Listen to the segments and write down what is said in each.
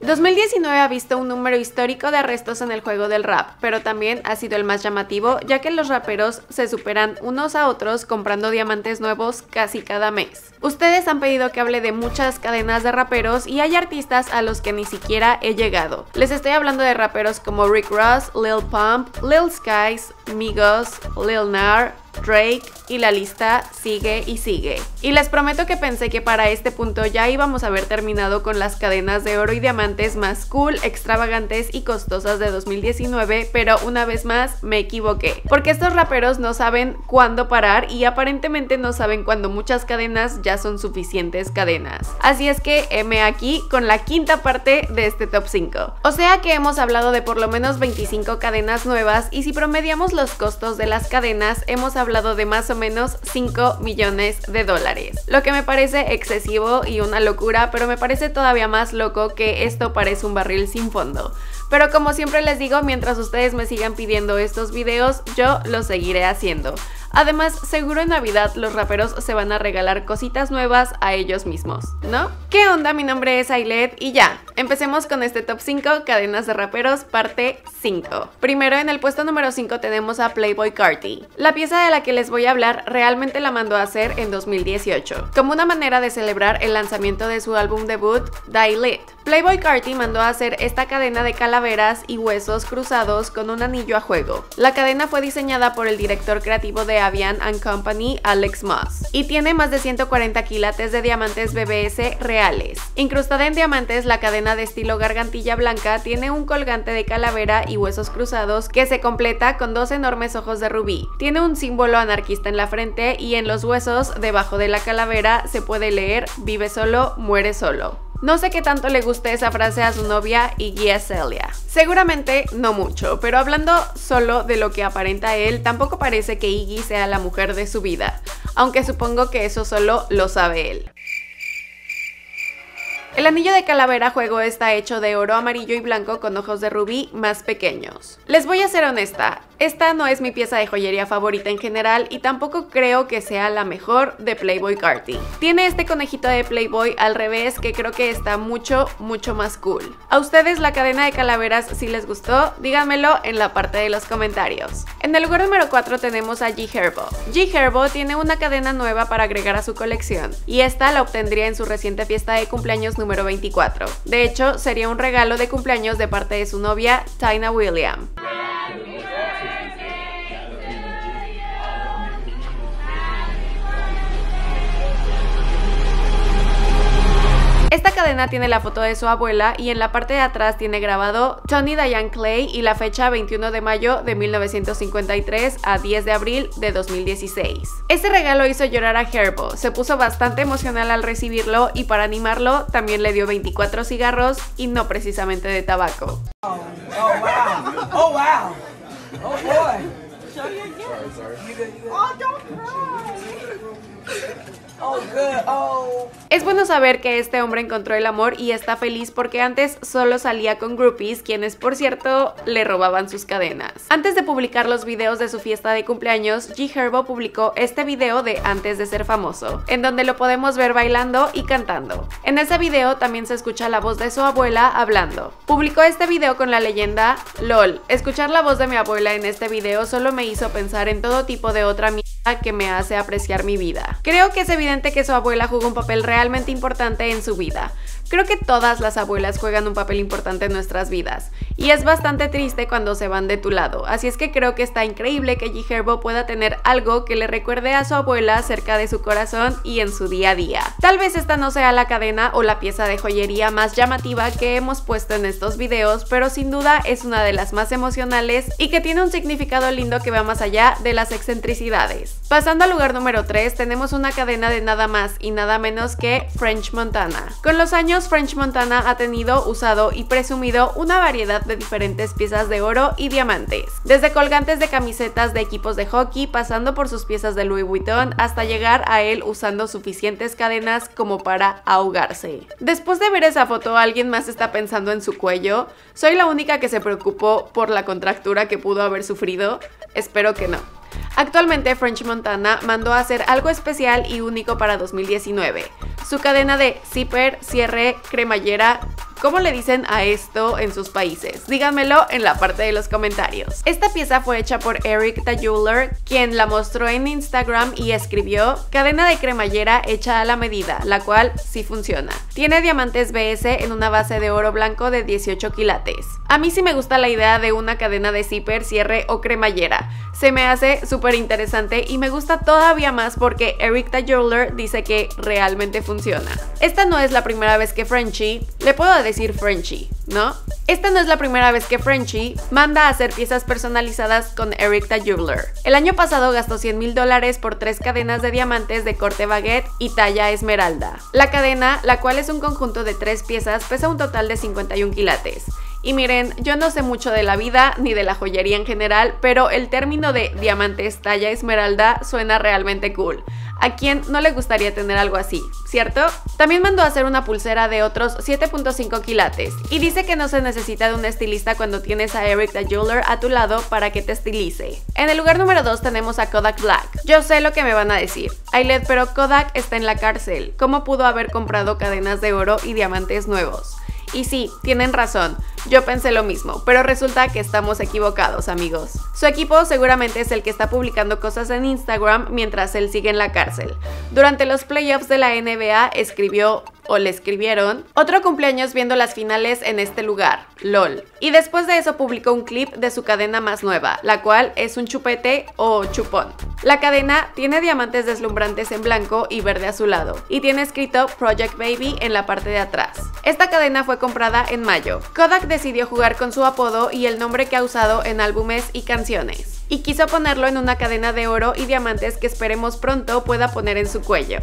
2019 ha visto un número histórico de arrestos en el juego del rap, pero también ha sido el más llamativo ya que los raperos se superan unos a otros comprando diamantes nuevos casi cada mes. Ustedes han pedido que hable de muchas cadenas de raperos y hay artistas a los que ni siquiera he llegado. Les estoy hablando de raperos como Rick Ross, Lil Pump, Lil Skies, Migos, Lil Nar, Drake y la lista sigue y sigue. Y les prometo que pensé que para este punto ya íbamos a haber terminado con las cadenas de oro y diamantes más cool, extravagantes y costosas de 2019, pero una vez más me equivoqué. Porque estos raperos no saben cuándo parar y aparentemente no saben cuándo muchas cadenas ya son suficientes cadenas. Así es que M aquí con la quinta parte de este top 5. O sea que hemos hablado de por lo menos 25 cadenas nuevas y si promediamos los costos de las cadenas hemos hablado de más o menos 5 millones de dólares. Lo que me parece excesivo y una locura, pero me parece todavía más loco que esto parece un barril sin fondo. Pero como siempre les digo, mientras ustedes me sigan pidiendo estos videos, yo los seguiré haciendo. Además, seguro en Navidad los raperos se van a regalar cositas nuevas a ellos mismos, ¿no? ¿Qué onda? Mi nombre es Ailet y ya, empecemos con este top 5 cadenas de raperos parte 5. Primero en el puesto número 5 tenemos a Playboy Carti. La pieza de la que les voy a hablar realmente la mandó a hacer en 2018, como una manera de celebrar el lanzamiento de su álbum debut, Die Lit. Playboy Carti mandó a hacer esta cadena de y huesos cruzados con un anillo a juego. La cadena fue diseñada por el director creativo de Avian and Company, Alex Moss, y tiene más de 140 quilates de diamantes BBS reales. Incrustada en diamantes, la cadena de estilo gargantilla blanca tiene un colgante de calavera y huesos cruzados que se completa con dos enormes ojos de rubí. Tiene un símbolo anarquista en la frente y en los huesos debajo de la calavera se puede leer vive solo, muere solo. No sé qué tanto le guste esa frase a su novia Iggy Azalea. Seguramente no mucho, pero hablando solo de lo que aparenta él, tampoco parece que Iggy sea la mujer de su vida, aunque supongo que eso solo lo sabe él. El anillo de calavera juego está hecho de oro amarillo y blanco con ojos de rubí más pequeños. Les voy a ser honesta, esta no es mi pieza de joyería favorita en general y tampoco creo que sea la mejor de Playboy Carti. Tiene este conejito de Playboy al revés que creo que está mucho, mucho más cool. A ustedes la cadena de calaveras si les gustó, díganmelo en la parte de los comentarios. En el lugar número 4 tenemos a G Herbo. G Herbo tiene una cadena nueva para agregar a su colección y esta la obtendría en su reciente fiesta de cumpleaños número 24. De hecho, sería un regalo de cumpleaños de parte de su novia, Tina William. Esta cadena tiene la foto de su abuela y en la parte de atrás tiene grabado Tony Diane Clay y la fecha 21 de mayo de 1953 a 10 de abril de 2016. Este regalo hizo llorar a Herbo, se puso bastante emocional al recibirlo y para animarlo también le dio 24 cigarros y no precisamente de tabaco. Oh, wow. Oh, wow. Oh, boy. Oh, don't cry. Oh, oh. Es bueno saber que este hombre encontró el amor y está feliz porque antes solo salía con groupies, quienes por cierto le robaban sus cadenas. Antes de publicar los videos de su fiesta de cumpleaños, G Herbo publicó este video de Antes de ser famoso, en donde lo podemos ver bailando y cantando. En ese video también se escucha la voz de su abuela hablando. Publicó este video con la leyenda LOL. Escuchar la voz de mi abuela en este video solo me hizo pensar en todo tipo de otra mierda que me hace apreciar mi vida. Creo que ese video que su abuela jugó un papel realmente importante en su vida. Creo que todas las abuelas juegan un papel importante en nuestras vidas y es bastante triste cuando se van de tu lado, así es que creo que está increíble que G Herbo pueda tener algo que le recuerde a su abuela cerca de su corazón y en su día a día. Tal vez esta no sea la cadena o la pieza de joyería más llamativa que hemos puesto en estos videos, pero sin duda es una de las más emocionales y que tiene un significado lindo que va más allá de las excentricidades. Pasando al lugar número 3 tenemos una cadena de nada más y nada menos que French Montana. Con los años French Montana ha tenido, usado y presumido una variedad de diferentes piezas de oro y diamantes, desde colgantes de camisetas de equipos de hockey, pasando por sus piezas de Louis Vuitton, hasta llegar a él usando suficientes cadenas como para ahogarse. Después de ver esa foto, ¿alguien más está pensando en su cuello? ¿Soy la única que se preocupó por la contractura que pudo haber sufrido? Espero que no. Actualmente French Montana mandó a hacer algo especial y único para 2019. Su cadena de zipper, cierre, cremallera, ¿Cómo le dicen a esto en sus países? Díganmelo en la parte de los comentarios. Esta pieza fue hecha por Eric the quien la mostró en Instagram y escribió cadena de cremallera hecha a la medida, la cual sí funciona. Tiene diamantes BS en una base de oro blanco de 18 quilates. A mí sí me gusta la idea de una cadena de zipper, cierre o cremallera. Se me hace súper interesante y me gusta todavía más porque Eric the dice que realmente funciona. Esta no es la primera vez que Frenchy, le puedo decir Frenchy, ¿no? Esta no es la primera vez que Frenchy manda a hacer piezas personalizadas con Eric the Jeweler. El año pasado gastó 100 mil dólares por tres cadenas de diamantes de corte baguette y talla esmeralda. La cadena, la cual es un conjunto de tres piezas, pesa un total de 51 quilates. Y miren, yo no sé mucho de la vida ni de la joyería en general, pero el término de diamantes talla esmeralda suena realmente cool. ¿A quién no le gustaría tener algo así, cierto? También mandó a hacer una pulsera de otros 7.5 quilates y dice que no se necesita de un estilista cuando tienes a Eric the Jeweler a tu lado para que te estilice. En el lugar número 2 tenemos a Kodak Black. Yo sé lo que me van a decir. Ailet, pero Kodak está en la cárcel. ¿Cómo pudo haber comprado cadenas de oro y diamantes nuevos? Y sí, tienen razón, yo pensé lo mismo, pero resulta que estamos equivocados amigos. Su equipo seguramente es el que está publicando cosas en Instagram mientras él sigue en la cárcel. Durante los playoffs de la NBA escribió o le escribieron otro cumpleaños viendo las finales en este lugar, LOL. Y después de eso publicó un clip de su cadena más nueva, la cual es un chupete o chupón. La cadena tiene diamantes deslumbrantes en blanco y verde azulado y tiene escrito Project Baby en la parte de atrás. Esta cadena fue comprada en mayo. Kodak decidió jugar con su apodo y el nombre que ha usado en álbumes y canciones y quiso ponerlo en una cadena de oro y diamantes que esperemos pronto pueda poner en su cuello.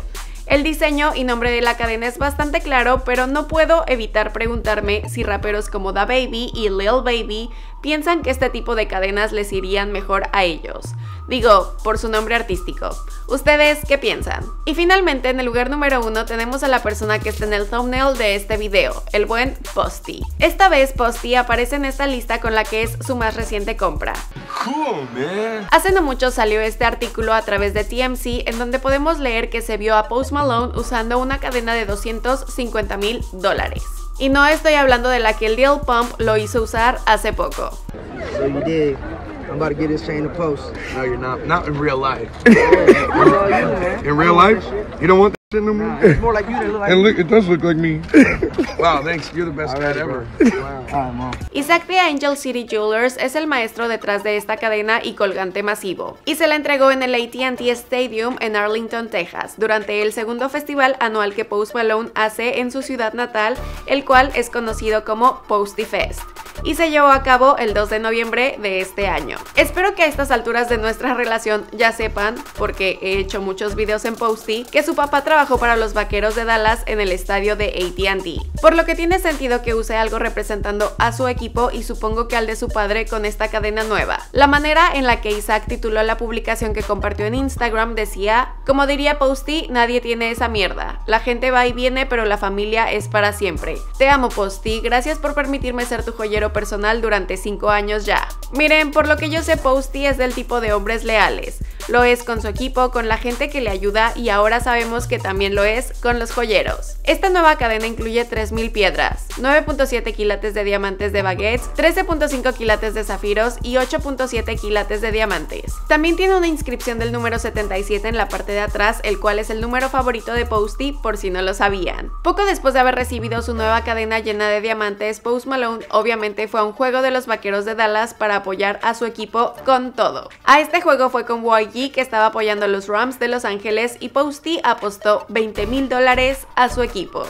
El diseño y nombre de la cadena es bastante claro, pero no puedo evitar preguntarme si raperos como Da Baby y Lil Baby piensan que este tipo de cadenas les irían mejor a ellos. Digo, por su nombre artístico. ¿Ustedes qué piensan? Y finalmente, en el lugar número uno tenemos a la persona que está en el thumbnail de este video, el buen Posty. Esta vez Posty aparece en esta lista con la que es su más reciente compra. Hace no mucho salió este artículo a través de TMC en donde podemos leer que se vio a Post Malone usando una cadena de 250 mil dólares. Y no estoy hablando de la que Lil Pump lo hizo usar hace poco. I'm about to get this chain to post. No, you're not. Not in real life. in real life? You don't want that shit no more? Nah, it's more like you than look like And look, it does look like me. wow, thanks. You're the best guy ever. Wow. Isaac de Angel City Jewelers es el maestro detrás de esta cadena y colgante masivo, y se la entregó en el AT&T Stadium en Arlington, Texas, durante el segundo festival anual que Post Malone hace en su ciudad natal, el cual es conocido como Posty Fest y se llevó a cabo el 2 de noviembre de este año. Espero que a estas alturas de nuestra relación ya sepan, porque he hecho muchos videos en Posty, que su papá trabajó para los vaqueros de Dallas en el estadio de ATT, por lo que tiene sentido que use algo representando a su equipo y supongo que al de su padre con esta cadena nueva. La manera en la que Isaac tituló la publicación que compartió en Instagram decía, como diría Posty, nadie tiene esa mierda. La gente va y viene, pero la familia es para siempre. Te amo Posty, gracias por permitirme ser tu joyero personal durante 5 años ya. Miren, por lo que yo sé, Posty es del tipo de hombres leales. Lo es con su equipo, con la gente que le ayuda y ahora sabemos que también lo es con los joyeros. Esta nueva cadena incluye 3.000 piedras, 9.7 quilates de diamantes de baguettes, 13.5 quilates de zafiros y 8.7 quilates de diamantes. También tiene una inscripción del número 77 en la parte de atrás, el cual es el número favorito de Posty por si no lo sabían. Poco después de haber recibido su nueva cadena llena de diamantes, Post Malone obviamente fue a un juego de los vaqueros de Dallas para apoyar a su equipo con todo. A este juego fue con Que estaba apoyando a los Rams de Los Ángeles y Posty apostó 20 mil dólares a su equipo.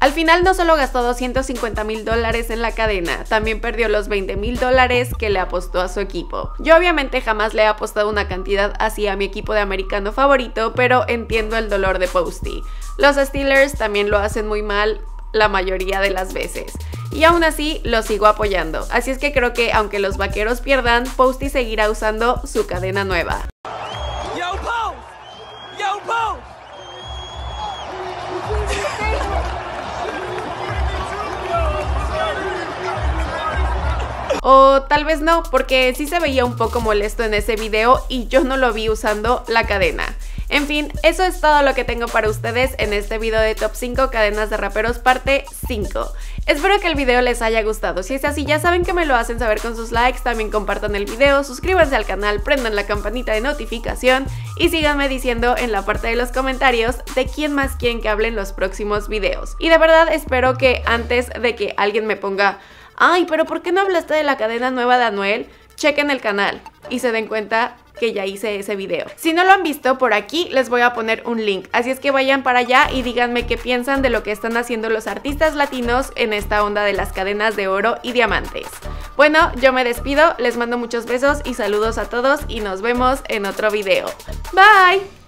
Al final no solo gastó 250 mil dólares en la cadena, también perdió los 20 mil dólares que le apostó a su equipo. Yo obviamente jamás le he apostado una cantidad así a mi equipo de americano favorito, pero entiendo el dolor de Posty. Los Steelers también lo hacen muy mal la mayoría de las veces. Y aún así lo sigo apoyando. Así es que creo que aunque los vaqueros pierdan, Posty seguirá usando su cadena nueva. O tal vez no, porque sí se veía un poco molesto en ese video y yo no lo vi usando la cadena. En fin, eso es todo lo que tengo para ustedes en este video de Top 5 Cadenas de Raperos parte 5. Espero que el video les haya gustado, si es así ya saben que me lo hacen saber con sus likes, también compartan el video, suscríbanse al canal, prendan la campanita de notificación y síganme diciendo en la parte de los comentarios de quién más quieren que hable en los próximos videos. Y de verdad espero que antes de que alguien me ponga ay, pero ¿por qué no hablaste de la cadena nueva de Anuel? Chequen el canal y se den cuenta que ya hice ese video. Si no lo han visto, por aquí les voy a poner un link, así es que vayan para allá y díganme qué piensan de lo que están haciendo los artistas latinos en esta onda de las cadenas de oro y diamantes. Bueno, yo me despido, les mando muchos besos y saludos a todos y nos vemos en otro video. Bye!